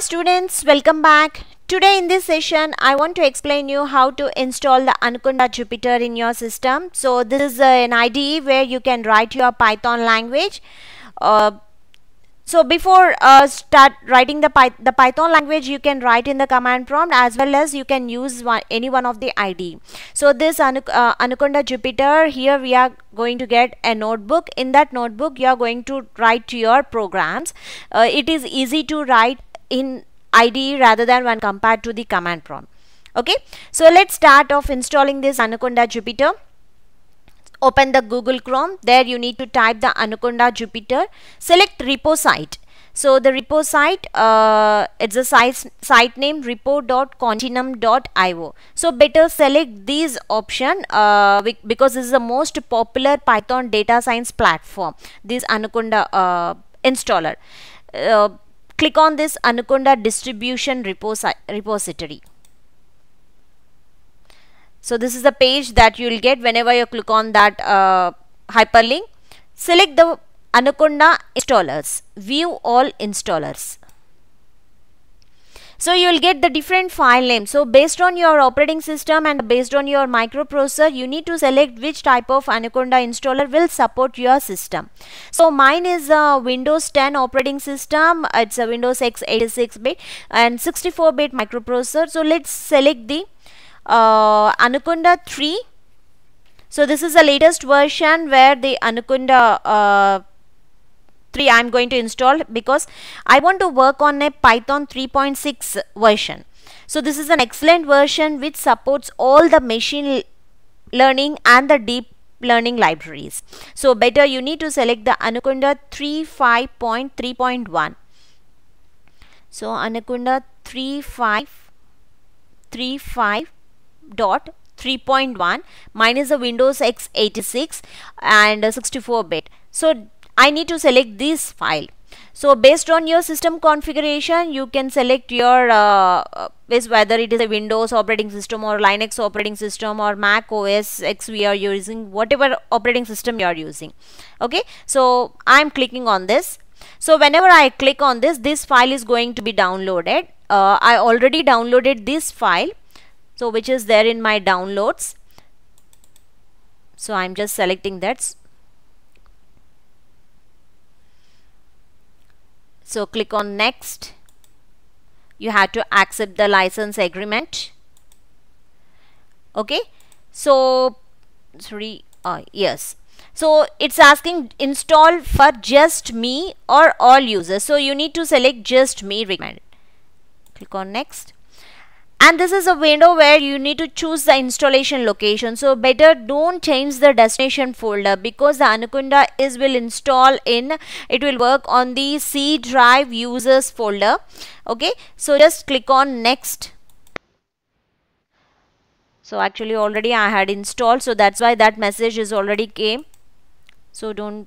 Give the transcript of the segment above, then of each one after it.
students, welcome back. Today in this session, I want to explain you how to install the Anaconda Jupyter in your system. So this is uh, an IDE where you can write your Python language. Uh, so before uh, start writing the, Py the Python language, you can write in the command prompt as well as you can use one, any one of the IDE. So this uh, Anaconda Jupyter, here we are going to get a notebook. In that notebook, you are going to write your programs. Uh, it is easy to write in IDE rather than when compared to the command prompt. Okay, so let's start off installing this Anaconda Jupyter open the Google Chrome. There you need to type the Anaconda Jupyter. Select repo site. So the repo site, uh, it's a site, site name repo.continuum.io. So better select these option uh, because this is the most popular Python data science platform. This Anaconda uh, installer. Click on this Anaconda distribution repository. So this is the page that you will get whenever you click on that uh, hyperlink. Select the Anaconda installers. View all installers. So you will get the different file names. So based on your operating system and based on your microprocessor, you need to select which type of Anaconda installer will support your system. So mine is a Windows 10 operating system. It's a Windows x86 bit and 64 bit microprocessor. So let's select the uh, Anaconda 3. So this is the latest version where the Anaconda uh, 3 I am going to install because I want to work on a Python 3.6 version. So this is an excellent version which supports all the machine learning and the deep learning libraries. So better you need to select the Anaconda 3.5.3.1. So Anaconda 3.5.3.5 dot 3.1 mine is a Windows x86 and 64 bit. So I need to select this file. So based on your system configuration, you can select your uh, whether it is a Windows operating system or Linux operating system or Mac OS X we are using, whatever operating system you are using. Okay, so I am clicking on this. So whenever I click on this, this file is going to be downloaded. Uh, I already downloaded this file, so which is there in my downloads. So I'm just selecting that. So click on next. You have to accept the license agreement. Okay. So sorry. Uh, yes. So it's asking install for just me or all users. So you need to select just me recommended. Click on next and this is a window where you need to choose the installation location. So better don't change the destination folder because the anaconda is will install in it will work on the c drive users folder. Okay? So just click on next. So actually already i had installed so that's why that message is already came. So don't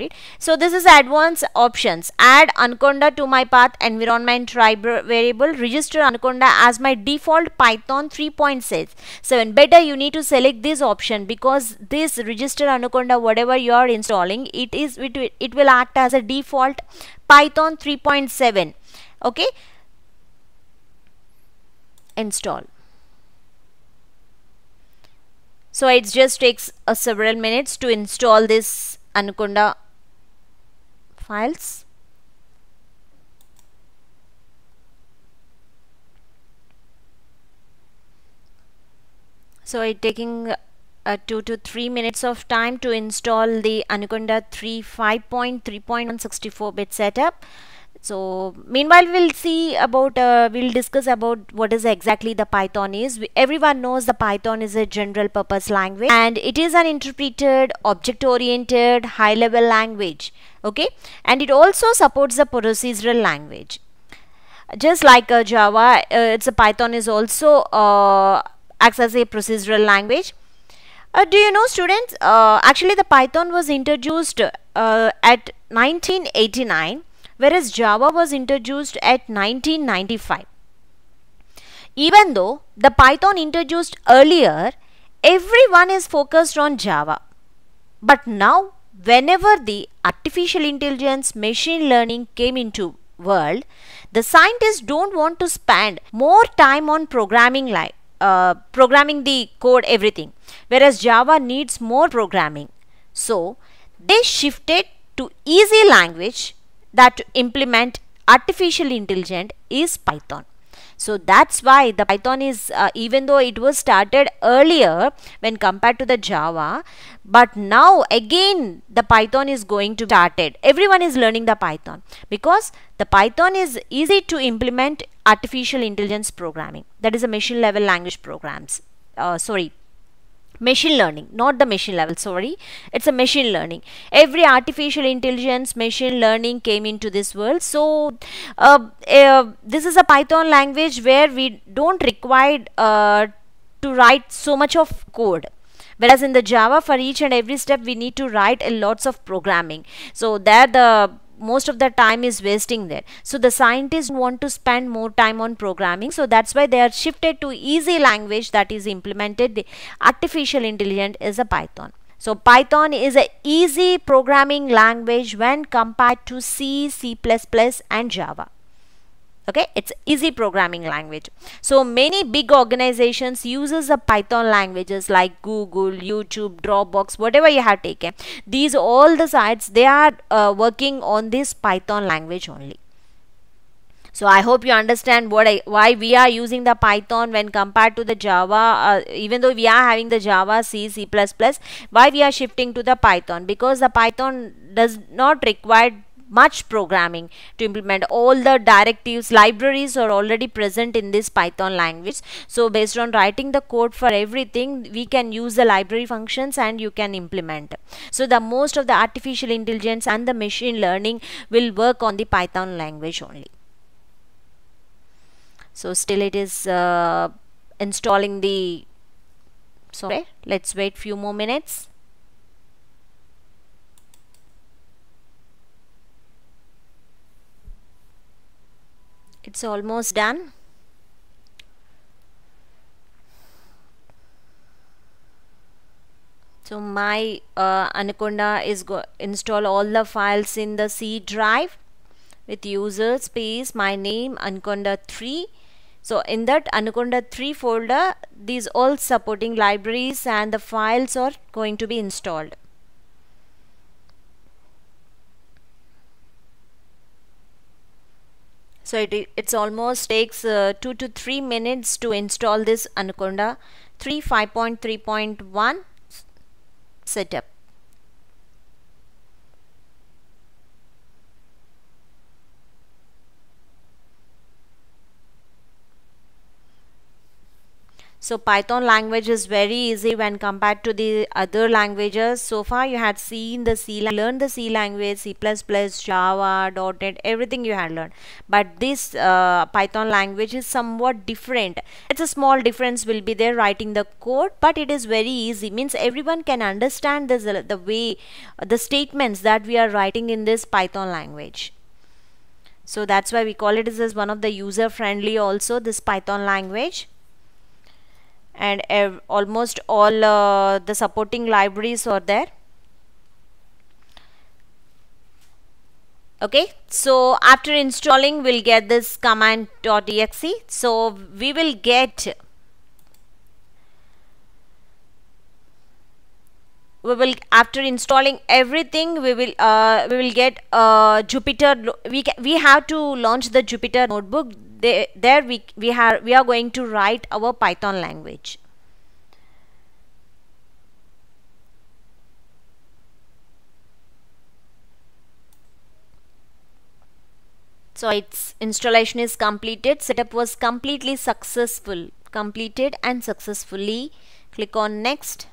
it. So this is advanced options. Add Anaconda to my path environment variable. Register Anaconda as my default Python 3.6. better you need to select this option because this register Anaconda whatever you are installing it is it, it will act as a default Python 3.7. Okay. Install. So it just takes a several minutes to install this Anaconda files. So it taking uh, 2 to 3 minutes of time to install the Anaconda 3 5.3.164 bit setup so meanwhile we'll see about uh, we'll discuss about what is exactly the python is. We, everyone knows the python is a general purpose language and it is an interpreted object oriented high level language okay? And it also supports the procedural language. Just like uh, java uh, it's a python is also uh, acts as a procedural language. Uh, do you know students uh, actually the python was introduced at 1989 whereas Java was introduced at 1995. Even though the Python introduced earlier, everyone is focused on Java. But now, whenever the artificial intelligence machine learning came into world, the scientists don't want to spend more time on programming like uh, programming the code everything whereas java needs more programming so they shifted to easy language that to implement artificial intelligence is python so that's why the Python is, uh, even though it was started earlier when compared to the Java, but now again the Python is going to started. Everyone is learning the Python because the Python is easy to implement artificial intelligence programming. That is a machine level language programs. Uh, sorry, machine learning not the machine level sorry. It's a machine learning. Every artificial intelligence machine learning came into this world. So uh, uh, this is a python language where we don't require uh, to write so much of code. Whereas in the java for each and every step we need to write a lots of programming. So there the most of the time is wasting there. So the scientists want to spend more time on programming. So that's why they are shifted to easy language that is implemented. The artificial intelligence is a python. So python is a easy programming language when compared to c c++ and java okay it's easy programming language so many big organizations uses the python languages like google youtube dropbox whatever you have taken these all the sites they are uh, working on this python language only so I hope you understand what I, why we are using the Python when compared to the Java. Uh, even though we are having the Java, C, C++, why we are shifting to the Python? Because the Python does not require much programming to implement all the directives. Libraries are already present in this python language. So based on writing the code for everything we can use the library functions and you can implement. So the most of the artificial intelligence and the machine learning will work on the python language only. So still it is uh, installing the sorry let's wait few more minutes it's almost done. So my uh, anaconda is go install all the files in the c drive with user space my name anaconda 3 so in that anaconda 3 folder these all supporting libraries and the files are going to be installed so it it's almost takes uh, 2 to 3 minutes to install this anaconda 3 5.3.1 setup So Python language is very easy when compared to the other languages. So far you had seen the C, learned the C language, C++, Java, .NET, everything you had learned. But this uh, Python language is somewhat different. It's a small difference will be there writing the code, but it is very easy. Means everyone can understand this, the way, the statements that we are writing in this Python language. So that's why we call it as one of the user friendly also this Python language and almost all uh, the supporting libraries are there. Okay so after installing we'll get this command.exe so we will get we will after installing everything we will uh, we will get uh, Jupyter we we have to launch the Jupyter notebook they, there we we have we are going to write our Python language. So its installation is completed. Setup was completely successful. Completed and successfully. Click on next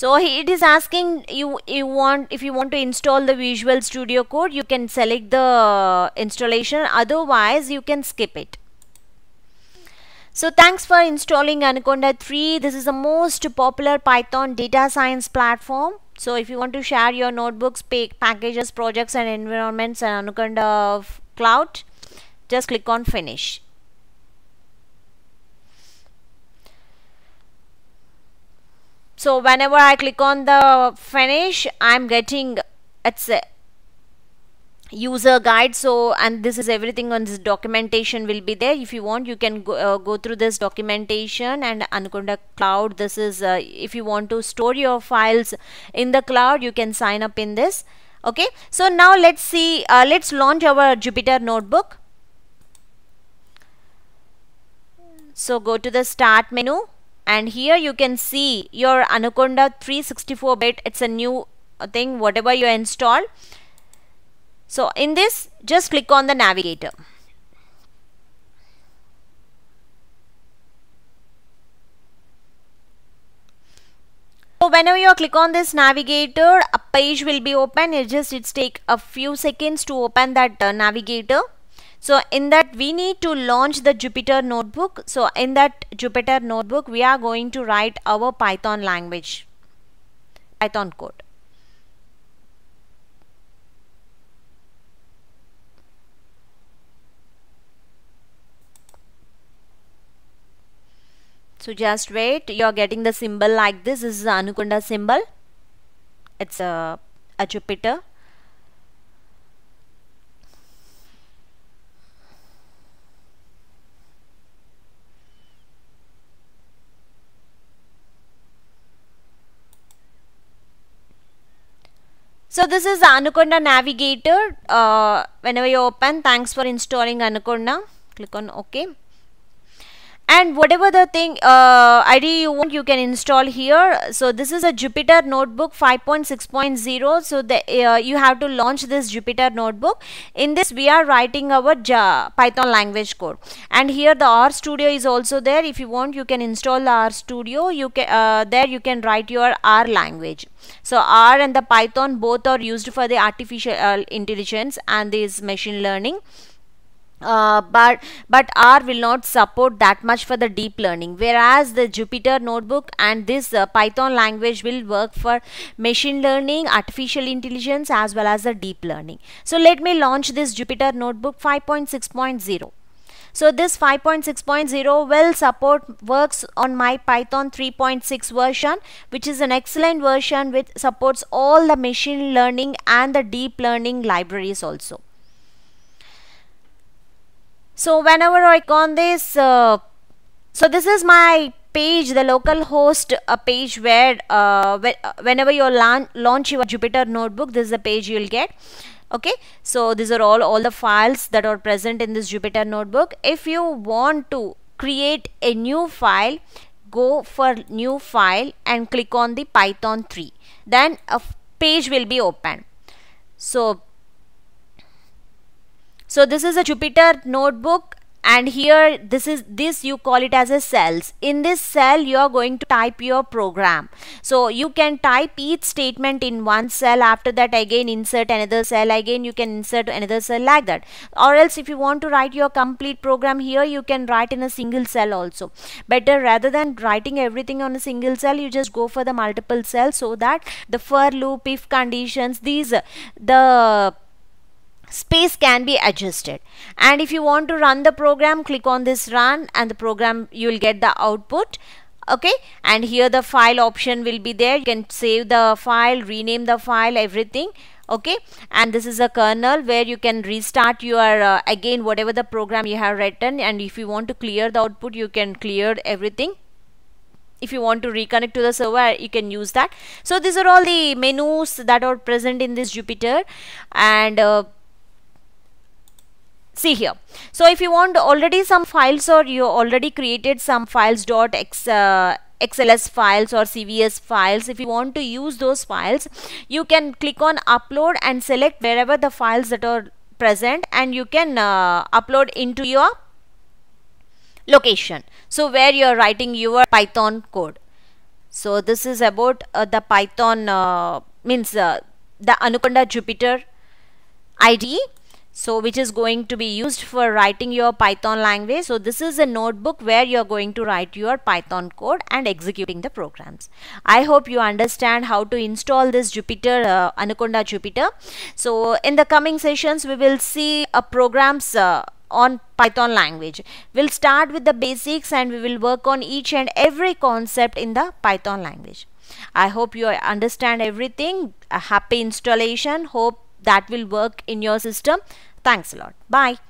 so it is asking you you want if you want to install the Visual Studio Code you can select the installation otherwise you can skip it. So thanks for installing Anaconda 3. This is the most popular Python data science platform. So if you want to share your notebooks, packages, projects and environments and Anaconda Cloud, just click on finish. So whenever I click on the finish I'm getting it's a user guide. So and this is everything on this documentation will be there. If you want you can go, uh, go through this documentation and anaconda cloud. This is uh, if you want to store your files in the cloud you can sign up in this. Okay? So now let's see uh, let's launch our jupyter notebook. So go to the start menu and here you can see your anaconda 364 bit it's a new thing whatever you install so in this, just click on the navigator. So whenever you click on this navigator, a page will be open. It just it's take a few seconds to open that uh, navigator. So in that we need to launch the Jupyter notebook. So in that Jupyter notebook, we are going to write our Python language, Python code. So just wait, you're getting the symbol like this. This is Anaconda symbol. It's a, a Jupyter. So this is Anaconda Navigator. Uh, whenever you open, thanks for installing Anaconda. Click on OK and whatever the thing uh, IDE you want you can install here. So this is a Jupyter notebook 5.6.0 so the, uh, you have to launch this Jupyter notebook. In this we are writing our ja Python language code. And here the R studio is also there. If you want you can install the R studio. You can uh, there you can write your R language. So R and the Python both are used for the artificial uh, intelligence and this machine learning uh, but but R will not support that much for the deep learning. Whereas the Jupyter notebook and this uh, Python language will work for machine learning artificial intelligence as well as the deep learning. So let me launch this Jupyter notebook 5.6.0 so this 5.6.0 will support works on my Python 3.6 version which is an excellent version which supports all the machine learning and the deep learning libraries also so whenever I on this uh, so this is my page the local host a page where uh, whenever you launch your Jupyter notebook this is the page you'll get. Okay? So these are all all the files that are present in this Jupyter notebook. If you want to create a new file go for new file and click on the python 3 then a page will be open. So so this is a Jupyter notebook and here this is this you call it as a cells. In this cell you are going to type your program. So you can type each statement in one cell after that again insert another cell again you can insert another cell like that. Or else if you want to write your complete program here you can write in a single cell also. Better rather than writing everything on a single cell you just go for the multiple cells so that the for loop if conditions these the space can be adjusted. And if you want to run the program click on this run and the program you will get the output okay? And here the file option will be there. You can save the file rename the file everything okay? And this is a kernel where you can restart your uh, again whatever the program you have written. And if you want to clear the output you can clear everything. If you want to reconnect to the server you can use that. So these are all the menus that are present in this Jupyter. And uh, see here. So if you want already some files or you already created some files dot x uh, XLS files or CVS files if you want to use those files you can click on upload and select wherever the files that are present and you can uh, upload into your location. So where you are writing your python code. So this is about uh, the python uh, means uh, the anaconda jupyter IDE so which is going to be used for writing your python language. So this is a notebook where you're going to write your python code and executing the programs. I hope you understand how to install this jupyter uh, anaconda jupyter. So in the coming sessions we will see a programs uh, on python language. We'll start with the basics and we will work on each and every concept in the python language. I hope you understand everything. A happy installation. Hope that will work in your system. Thanks a lot. Bye